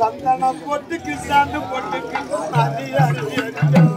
சந்தன பொட்டுக்கு சாந்து பொட்டுக்கு அடி அடி அடி